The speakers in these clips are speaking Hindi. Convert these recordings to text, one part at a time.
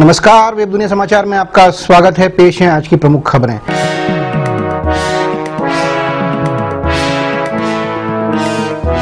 नमस्कार वेब दुनिया समाचार में आपका स्वागत है। पेश है आज की प्रमुख खबरें।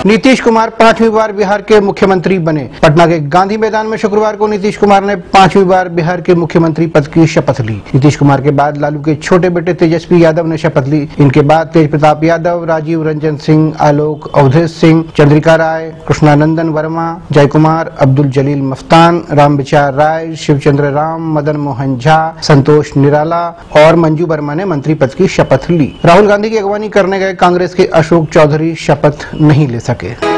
नीतीश कुमार पांचवी बार बिहार के मुख्यमंत्री बने। पटना के गांधी मैदान में शुक्रवार को नीतीश कुमार ने पांचवी बार बिहार के मुख्यमंत्री पद की शपथ ली। नीतीश कुमार के बाद लालू के छोटे बेटे तेजस्वी यादव ने शपथ ली। इनके बाद तेज प्रताप यादव, राजीव रंजन सिंह, आलोक अवधेश सिंह, चंद्रिका राय, कृष्णानंदन वर्मा जय कुमार अब्दुल जलील मफ्तान राम विचार राय, शिवचंद्र राम, मदन मोहन झा, संतोष निराला और मंजू वर्मा ने मंत्री पद की शपथ ली। राहुल गांधी की अगवानी करने गए कांग्रेस के अशोक चौधरी शपथ नहीं ले सके। saque.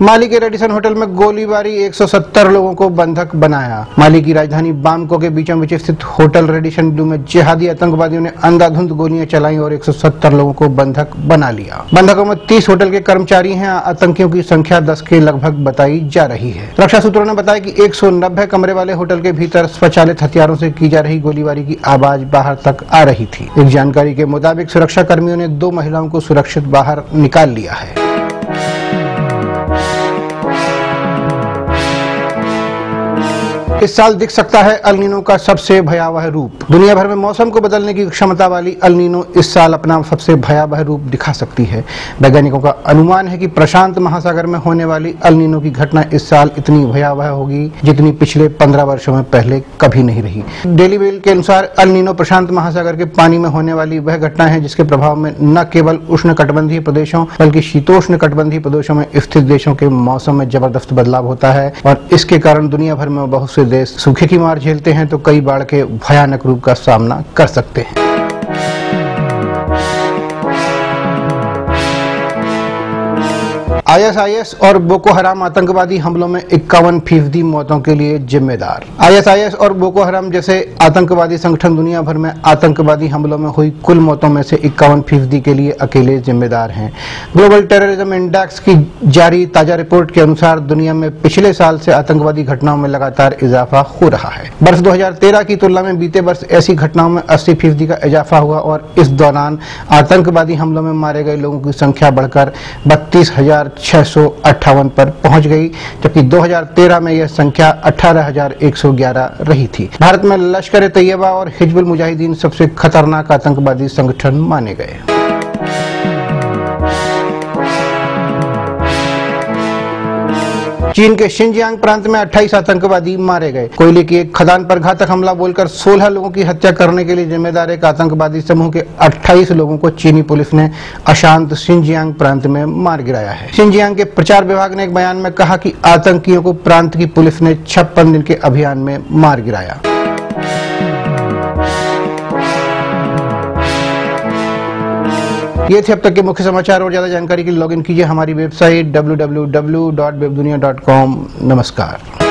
माली के रेडिसन होटल में गोलीबारी 170 लोगों को बंधक बनाया। माली की राजधानी बामको के बीचों बीच स्थित होटल रेडिसन डू में जिहादी आतंकवादियों ने अंधाधुंध गोलियाँ चलाई और 170 लोगों को बंधक बना लिया। बंधकों में 30 होटल के कर्मचारी हैं, आतंकियों की संख्या 10 के लगभग बताई जा रही है। रक्षा सूत्रों ने बताया कि 190 कमरे वाले होटल के भीतर स्वचालित हथियारों से की जा रही गोलीबारी की आवाज़ बाहर तक आ रही थी। एक जानकारी के मुताबिक सुरक्षा कर्मियों ने दो महिलाओं को सुरक्षित बाहर निकाल लिया है। इस साल दिख सकता है अलनीनो का सबसे भयावह रूप। दुनिया भर में मौसम को बदलने की क्षमता वाली अलनीनो इस साल अपना सबसे भयावह रूप दिखा सकती है। वैज्ञानिकों का अनुमान है कि प्रशांत महासागर में होने वाली अलनीनो की घटना इस साल इतनी भयावह होगी जितनी पिछले पंद्रह वर्षो में पहले कभी नहीं रही। डेली वेल के अनुसार अलनीनो प्रशांत महासागर के पानी में होने वाली वह घटना है जिसके प्रभाव में न केवल उष्ण प्रदेशों, बल्कि शीतोष्ण कटबंधीय प्रदेशों में स्थित देशों के मौसम में ज़बरदस्त बदलाव होता है और इसके कारण दुनिया भर में बहुत से देश सूखे की मार झेलते हैं तो कई बाढ़ के भयानक रूप का सामना कर सकते हैं। आईएसआईएस और बोको हराम आतंकवादी हमलों में इक्यावन फ़ीसदी मौतों के लिए जिम्मेदार। आईएसआईएस और बोको हराम जैसे आतंकवादी संगठन दुनिया भर में आतंकवादी हमलों में हुई कुल मौतों में से इक्यावन फ़ीसदी के लिए अकेले जिम्मेदार हैं। ग्लोबल टेररिज्म इंडेक्स की जारी ताज़ा रिपोर्ट के अनुसार दुनिया में पिछले साल से आतंकवादी घटनाओं में लगातार इजाफा हो रहा है। वर्ष दो हज़ार तेरह की तुलना में बीते वर्ष ऐसी घटनाओं में अस्सी फ़ीसदी का इजाफा हुआ और इस दौरान आतंकवादी हमलों में मारे गए लोगों की संख्या बढ़कर बत्तीस हज़ार अट्ठावन पर पहुँच गई जबकि 2013 में यह संख्या 18,111 रही थी। भारत में लश्कर तैयबा और हिजबुल मुजाहिदीन सबसे खतरनाक आतंकवादी संगठन माने गए। चीन के शिंजियांग प्रांत में 28 आतंकवादी मारे गए। कोयले की एक खदान पर घातक हमला बोलकर 16 लोगों की हत्या करने के लिए जिम्मेदार एक आतंकवादी समूह के 28 लोगों को चीनी पुलिस ने अशांत शिंजियांग प्रांत में मार गिराया है। शिंजियांग के प्रचार विभाग ने एक बयान में कहा की आतंकियों को प्रांत की पुलिस ने छप्पन दिन के अभियान में मार गिराया। ये थे अब तक के मुख्य समाचार और ज़्यादा जानकारी के लिए लॉगिन कीजिए हमारी वेबसाइट डब्ल्यू नमस्कार।